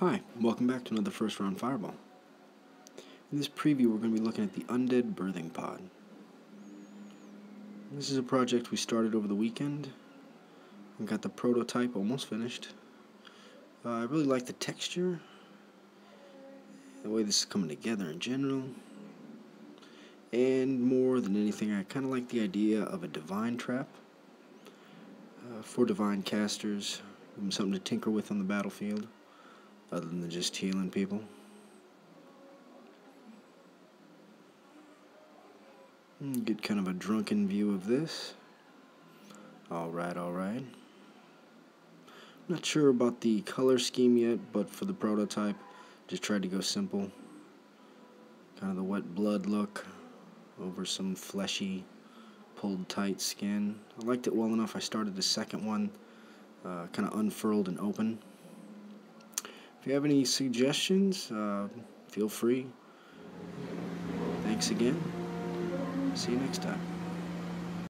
Hi, welcome back to another first round fireball. In this preview, we're going to be looking at the Undead Birthing Pod. This is a project we started over the weekend and got the prototype almost finished. Uh, I really like the texture, the way this is coming together in general, and more than anything, I kind of like the idea of a divine trap uh, for divine casters, something to tinker with on the battlefield other than just healing people. Hmm, get kind of a drunken view of this. Alright, alright. Not sure about the color scheme yet, but for the prototype, just tried to go simple. Kind of the wet blood look over some fleshy, pulled tight skin. I liked it well enough, I started the second one uh, kind of unfurled and open. If you have any suggestions, uh, feel free. Thanks again. See you next time.